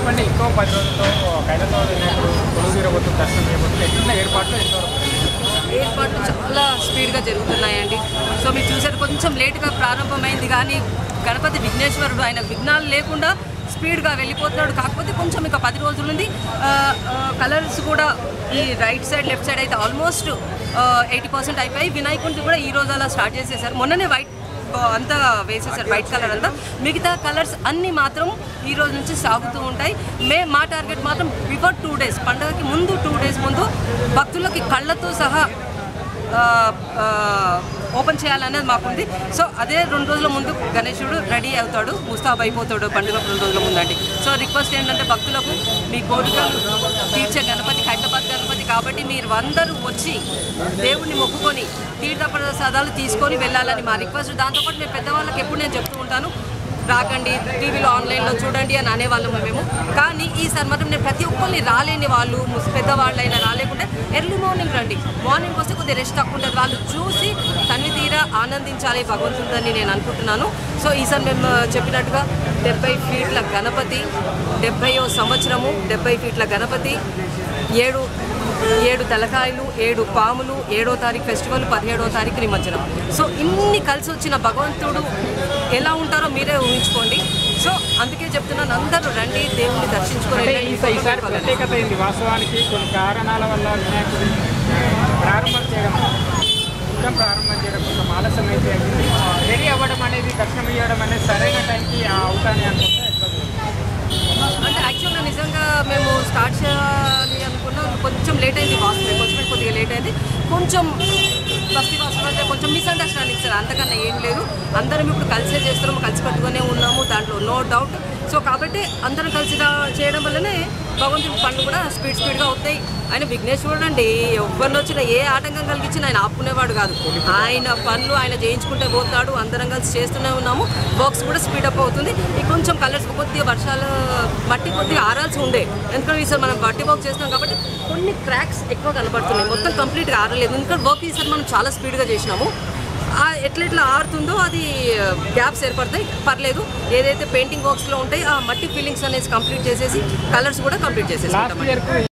చెప్పండి ఇంకో పది రోజులతో కైలతో వినాయకుడు కొలువు తీరబోతుంది దర్శనం చేయబోతుంది ఎట్లున్న ఏర్పాట్లు ఎంతవరకు ఏర్పాట్లు చాలా స్పీడ్గా జరుగుతున్నాయండి. సో మీరు చూసారు కొంచెం లేట్గా ప్రారంభమైంది కానీ గణపతి విఘ్నేశ్వరుడు ఆయన విఘ్నాలు లేకుండా స్పీడ్గా వెళ్ళిపోతున్నాడు. కాకపోతే కొంచెం ఇంకా పది రోజుల నుండి కలర్స్ కూడా ఈ రైట్ సైడ్ లెఫ్ట్ సైడ్ అయితే ఆల్మోస్ట్ ఎయిటీ పర్సెంట్ అయిపోయి వినాయకుడిని కూడా ఈ రోజు అలా స్టార్ట్ చేసేసారు. మొన్ననే వైట్ అంతా వేసేసారు వైట్ కలర్ అంతా. మిగతా కలర్స్ అన్నీ మాత్రం ఈ రోజు నుంచి సాగుతూ ఉంటాయి. మే మా టార్గెట్ మాత్రం బిఫోర్ టూ డేస్ పండగకి ముందు టూ డేస్ ముందు భక్తులకి కళ్ళతో సహా ఓపెన్ చేయాలనేది మాకుంది. సో అదే రెండు రోజుల ముందు గణేశుడు రెడీ అవుతాడు ముస్తాబ్ అయిపోతాడు పండుగ రెండు రోజుల ముందండి సో రిక్వెస్ట్ ఏంటంటే భక్తులకు మీ కోరికలు తీర్చే గణపతి హైదరాబాద్ గణపతి కాబట్టి మీరు అందరూ వచ్చి దేవుణ్ణి మొక్కుకొని తీర్థ ప్రసాదాలు తీసుకొని వెళ్ళాలని మా రిక్వెస్ట్. దాంతోపాటు మేము పెద్దవాళ్ళకి ఎప్పుడు నేను చెప్తూ ఉంటాను రాకండి టీవీలో ఆన్లైన్లో చూడండి అని అనేవాళ్ళము మేము. కానీ ఈసారి మాత్రం నేను ప్రతి ఒక్కరిని రాలేని వాళ్ళు పెద్దవాళ్ళు పెద్దవాళ్ళైనా రాలేకుంటే ఎర్లీ మార్నింగ్ రండి. మార్నింగ్ వస్తే కొద్దిగా రెస్ట్ తక్కువ ఉంటుంది. వాళ్ళు చూసి తన్ని తీరా ఆనందించాలి భగవంతుడని నేను అనుకుంటున్నాను. సో ఈసారి మేము చెప్పినట్టుగా డెబ్బై ఫీట్ల గణపతి డెబ్బైవ సంవత్సరము డెబ్బై ఫీట్ల గణపతి ఏడు ఏడు తలకాయలు ఏడు పాములు ఏడో తారీఖు ఫెస్టివల్ పదిహేడో తారీఖు నిమజ్జనం. సో ఇన్ని కలిసి వచ్చిన భగవంతుడు ఎలా ఉంటారో మీరే ఊహించుకోండి. సో అందుకే చెప్తున్నాను అందరూ రండి. ఈసా- ఈసారి ప్రత్యేకత వాస్తవానికి కొన్ని కారణాల వల్ల వినాయకుడి ప్రారంభం చేయడం ఇంకా ప్రారంభం చేయడం కొంచెం ఆలస్యం అయితే అయింది రెడీ అవ్వడం అనేది దర్శనం ఇవ్వడం అనేది సరైన టైంకి అవుతాని అనుకుంటే అంటే యాక్చువల్గా నిజంగా మేము స్టార్ట్ చేయాలి అనుకున్నా. కొంచెం లేట్ అయింది వాస్తవం కొంచెం కొద్దిగా లేట్ అయింది. కొంచెం ఫస్ట్ వాస్తవం అంటే కొంచెం మిస్అండర్స్టాండింగ్ సార్ అంతకన్నా ఏం లేదు. అందరం ఇప్పుడు కలిసే చేస్తున్నాము కలిసి కట్టుకునే ఉన్నాము దాంట్లో నో డౌట్ సో కాబట్టి అందరం కలిసి చేయడం వల్లనే భగవంతుడి పనులు కూడా స్పీడ్ స్పీడ్గా అవుతాయి. ఆయన విఘ్నేష్ చూడండి ఎవరిని వచ్చినా ఏ ఆటంకం కలిగించినా ఆయన ఆపుకునేవాడు కాదు. ఆయన పనులు ఆయన చేయించుకుంటే పోతాడు అందరం కలిసి చేస్తూనే ఉన్నాము. వర్క్స్ కూడా స్పీడప్ అవుతుంది. ఈ కొంచెం కలర్స్ కొద్దిగా వర్షాలు బట్టి కొద్దిగా ఆరాల్సి ఉండే. ఎందుకంటే ఈసారి మనం బట్టి వర్క్ చేస్తున్నాం కాబట్టి కొన్ని క్రాక్స్ ఎక్కువ కనబడుతున్నాయి. మొత్తం కంప్లీట్గా ఆరలేదు. ఎందుకంటే వర్క్ ఈసారి మనం చాలా స్పీడ్గా చేసినాము. ఎట్లెట్లా ఎట్లా ఎట్లా ఆరుతుందో అది గ్యాప్స్ ఏర్పడతాయి. పర్లేదు. ఏదైతే పెయింటింగ్ వర్క్స్లో ఉంటాయి ఆ మట్టి ఫీలింగ్స్ అనేసి కంప్లీట్ చేసేసి కలర్స్ కూడా కంప్లీట్ చేసేసి